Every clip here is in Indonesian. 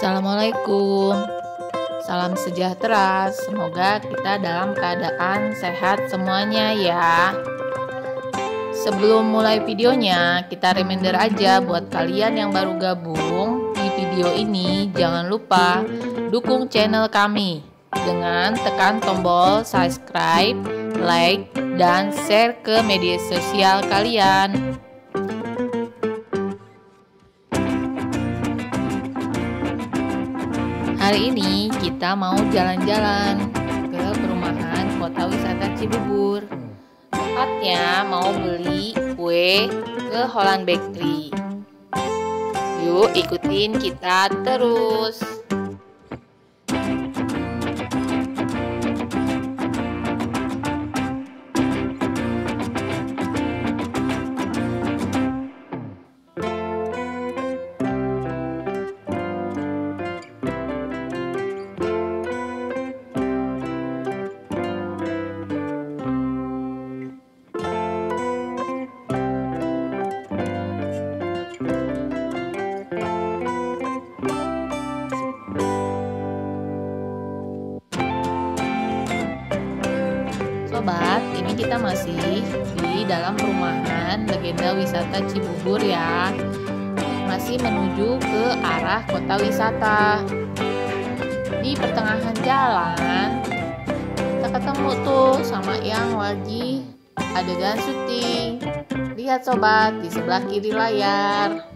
Assalamualaikum. Salam sejahtera. Semoga kita dalam keadaan sehat semuanya ya. Sebelum mulai videonya, kita reminder aja buat kalian yang baru gabung di video ini, jangan lupa dukung channel kami dengan tekan tombol subscribe, like, dan share ke media sosial kalian. Hari ini kita mau jalan-jalan ke perumahan kota wisata Cibubur. Tepatnya mau beli kue ke Holland Bakery. Yuk ikutin kita terus. Ke arah kota wisata. Di pertengahan jalan, kita ketemu tuh sama yang lagi adegan syuting. Lihat sobat, di sebelah kiri layar.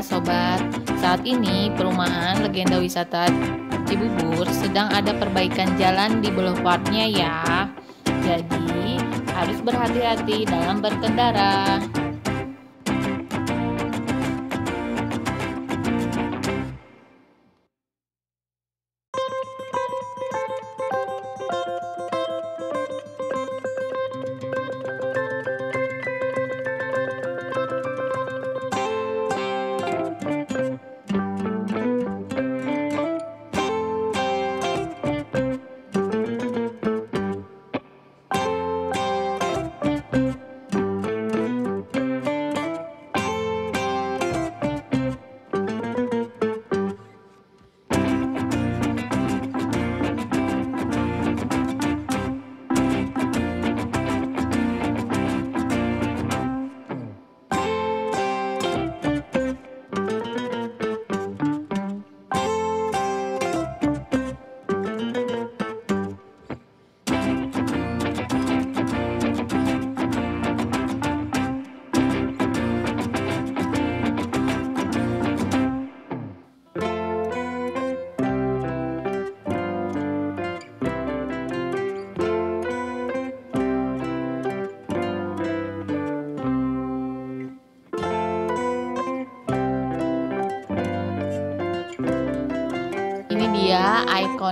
Sobat, saat ini perumahan legenda wisata Cibubur sedang ada perbaikan jalan di boulevardnya ya. Jadi harus berhati-hati dalam berkendara.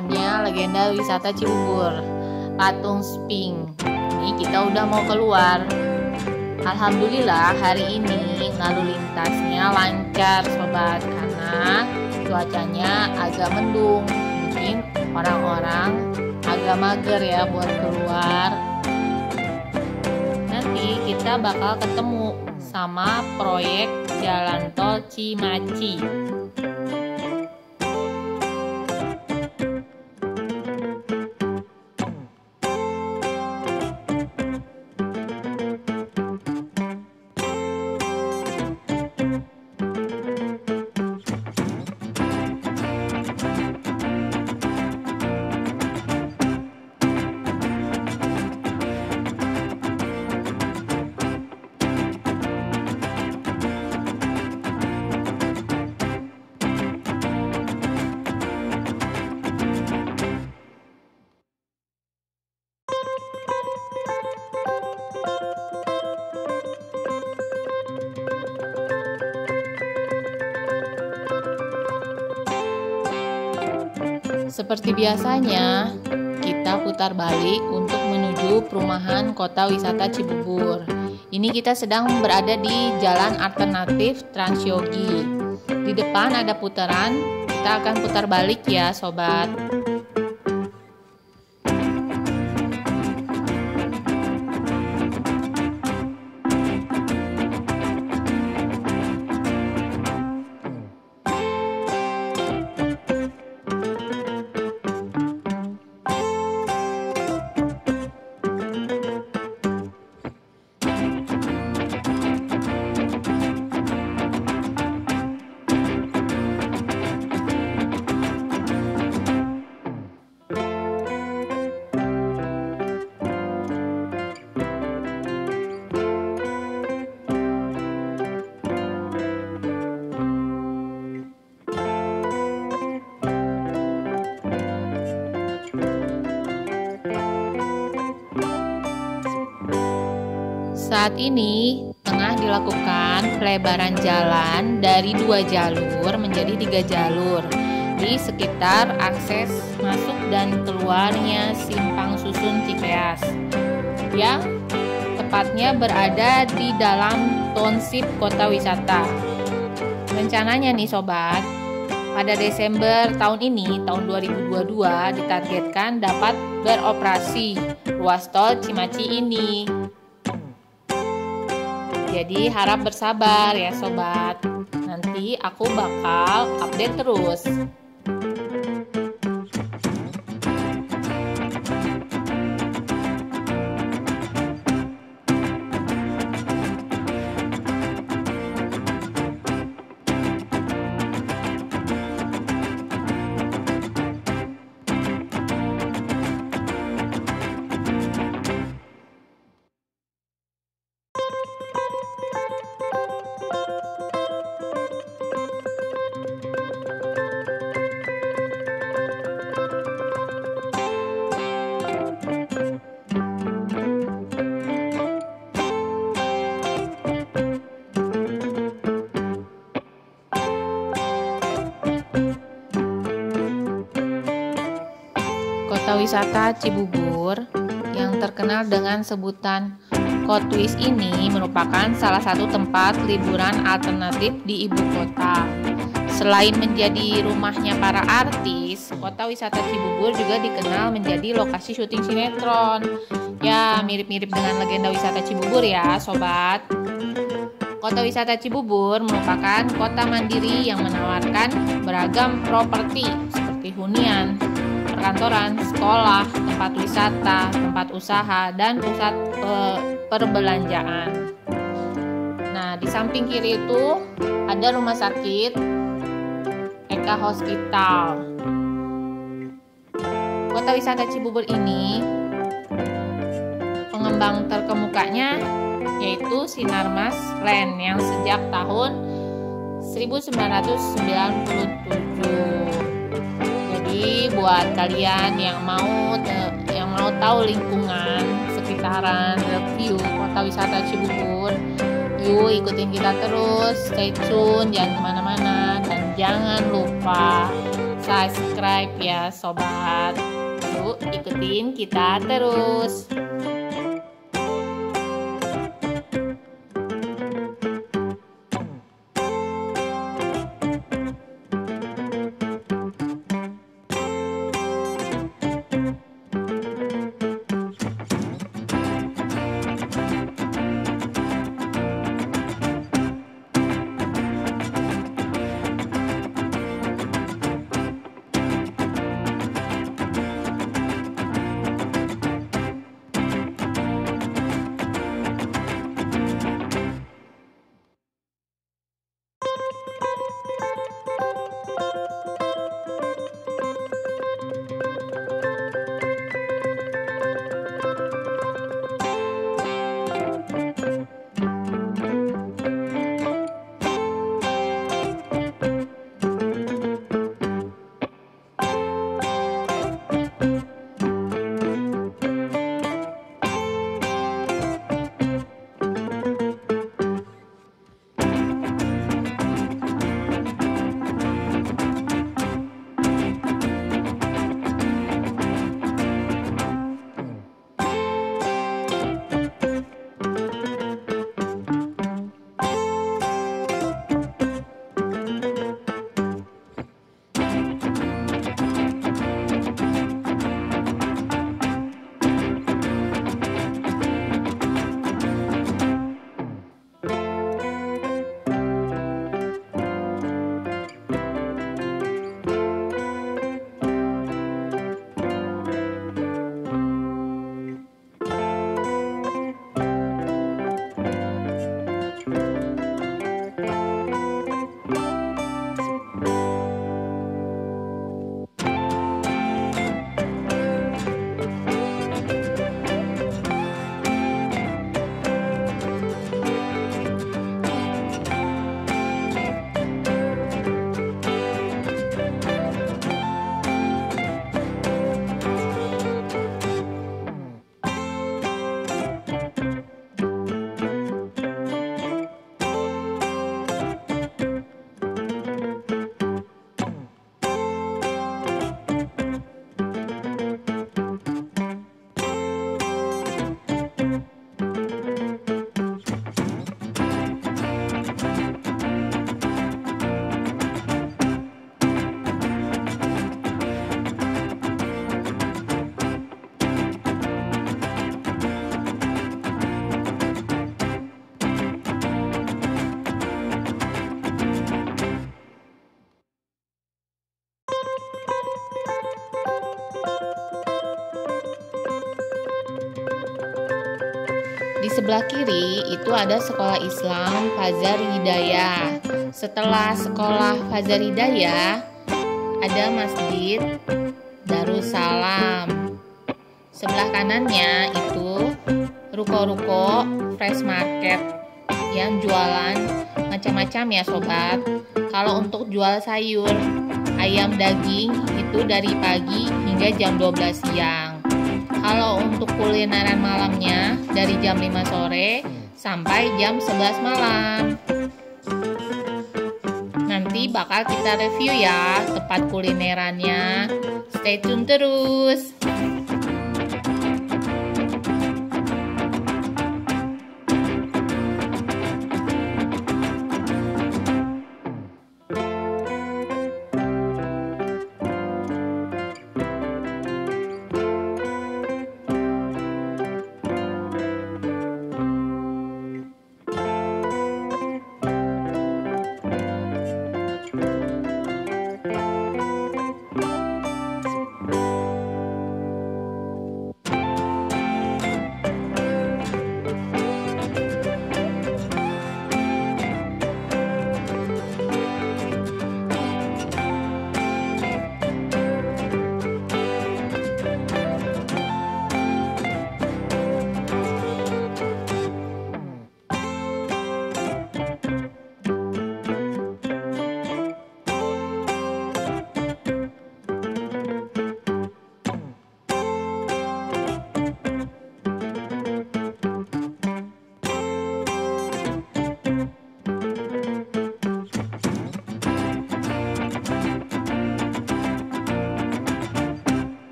Ikonnya legenda wisata Cibubur, patung Sping. Ini kita udah mau keluar. Alhamdulillah hari ini lalu lintasnya lancar sobat karena cuacanya agak mendung. Mungkin orang-orang agak mager ya buat keluar. Nanti kita bakal ketemu sama proyek jalan tol Cimaci. Seperti biasanya, kita putar balik untuk menuju perumahan kota wisata Cibubur. Ini kita sedang berada di jalan alternatif Transyogi. Di depan ada putaran Kita akan putar balik ya, sobat. Saat ini tengah dilakukan pelebaran jalan dari dua jalur menjadi tiga jalur di sekitar akses masuk dan keluarnya Simpang Susun Cikeas yang tepatnya berada di dalam tonsip kota wisata. Rencananya nih sobat, pada Desember tahun ini, tahun 2022 ditargetkan dapat beroperasi ruas tol Cimaci ini. Jadi harap bersabar ya sobat. Nanti aku bakal update terus. Wisata Cibubur yang terkenal dengan sebutan Kotwis ini merupakan salah satu tempat liburan alternatif di ibu kota. Selain menjadi rumahnya para artis, kota wisata Cibubur juga dikenal menjadi lokasi syuting sinetron. Ya, mirip-mirip dengan legenda wisata Cibubur ya, sobat. Kota wisata Cibubur merupakan kota mandiri yang menawarkan beragam properti seperti hunian, perkantoran, sekolah, tempat wisata, tempat usaha, dan pusat pe perbelanjaan. Nah, di samping kiri itu ada rumah sakit Eka Hospital. Kota wisata Cibubur ini pengembang terkemukanya yaitu Sinarmas Land yang sejak tahun 1997 buat kalian yang mau yang mau tahu lingkungan sekitaran review kota wisata Cibubur yuk ikutin kita terus. Stay tune jangan ke mana-mana dan jangan lupa subscribe ya sobat. Yuk ikutin kita terus sebelah kiri itu ada sekolah Islam Fazar Hidayah. Setelah sekolah Fazar Hidayah ada Masjid Darussalam. Sebelah kanannya itu ruko-ruko fresh market yang jualan macam-macam ya sobat. Kalau untuk jual sayur, ayam daging itu dari pagi hingga jam 12 siang. Kalau untuk kulineran malamnya dari jam 5 sore sampai jam 11 malam. Nanti bakal kita review ya tempat kulinerannya. Stay tune terus.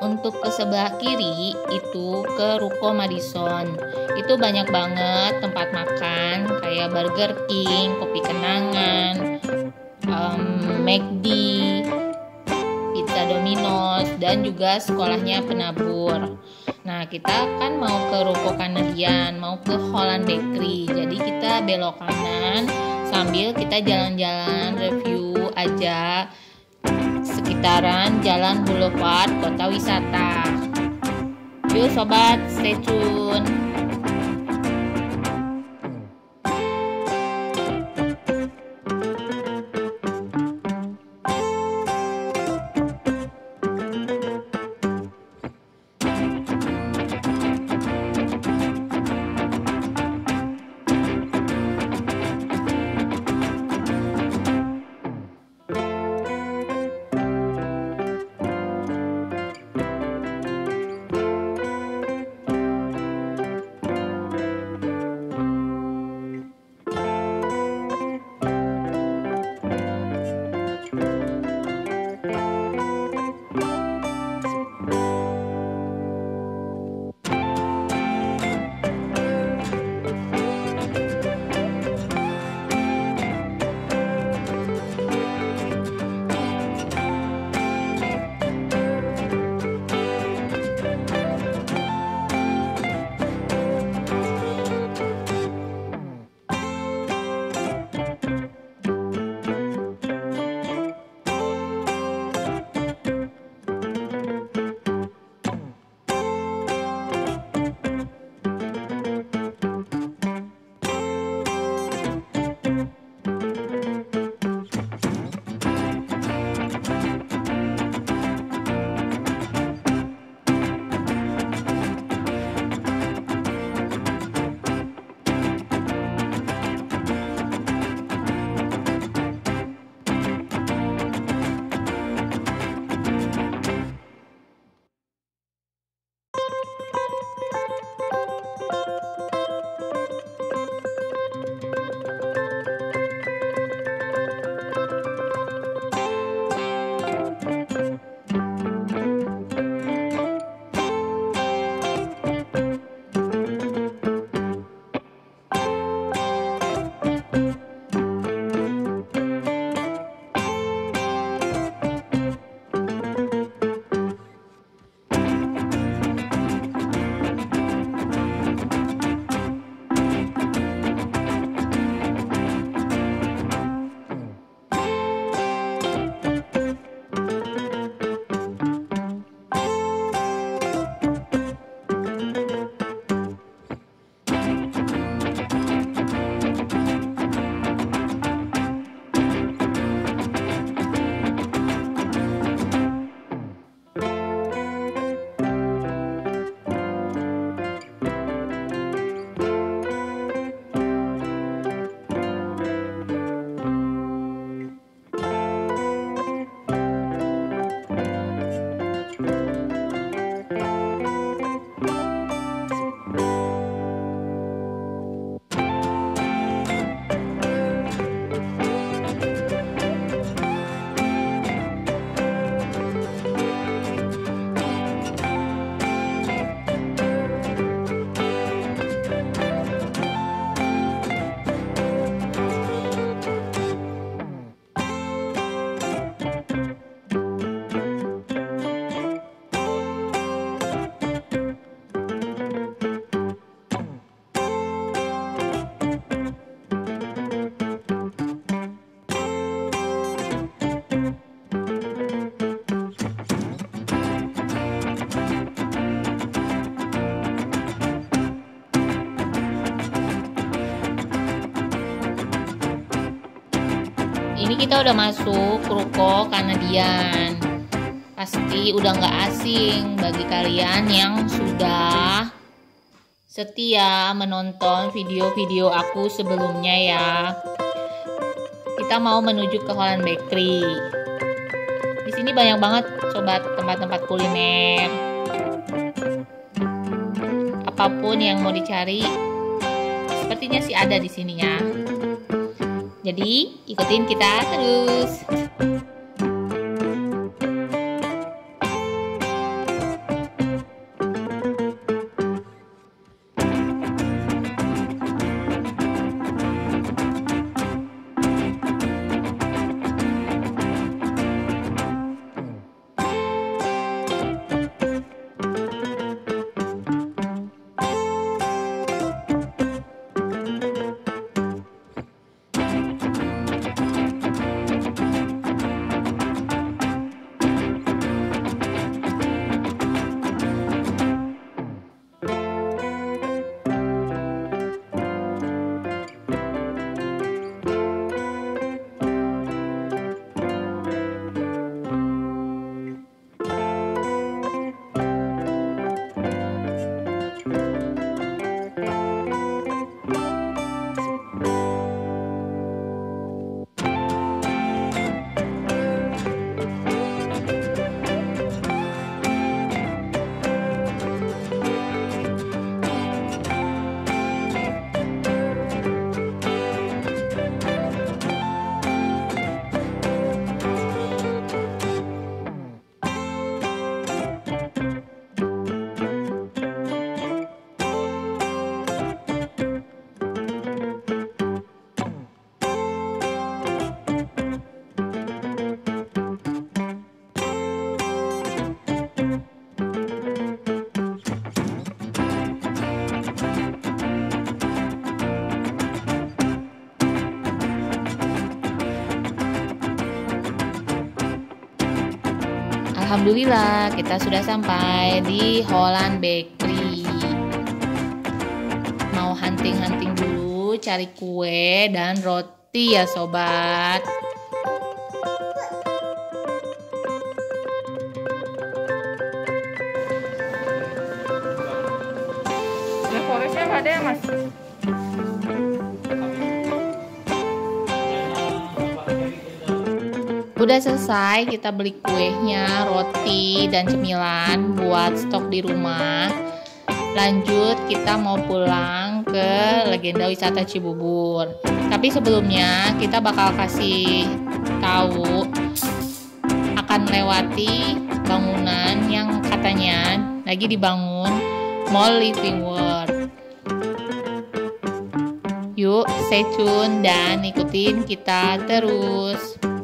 Untuk ke sebelah kiri itu ke Ruko Madison. Itu banyak banget tempat makan kayak Burger King, Kopi Kenangan, um, McD, Pizza Domino's, dan juga sekolahnya penabur. Nah, kita kan mau ke Ruko Kanadian, mau ke Holland Bakery. Jadi kita belok kanan sambil kita jalan-jalan review aja sekitaran Jalan Boulevard Kota Wisata. Yuk sobat, stay tune. Kita udah masuk ruko Kanadian. Pasti udah nggak asing bagi kalian yang sudah setia menonton video-video aku sebelumnya ya. Kita mau menuju ke Holland Bakery. Di sini banyak banget sobat tempat-tempat kuliner. Apa pun yang mau dicari sepertinya sih ada di sininya jadi ikutin kita terus. Alhamdulillah kita sudah sampai di Holland Bakery. Mau hunting-hunting dulu cari kue dan roti ya sobat. Ada ya mas? Udah selesai kita beli kuenya, roti, dan cemilan buat stok di rumah. Lanjut kita mau pulang ke legenda wisata Cibubur. Tapi sebelumnya kita bakal kasih tahu akan melewati bangunan yang katanya lagi dibangun Mall Living World. Yuk, stay tune dan ikutin kita terus.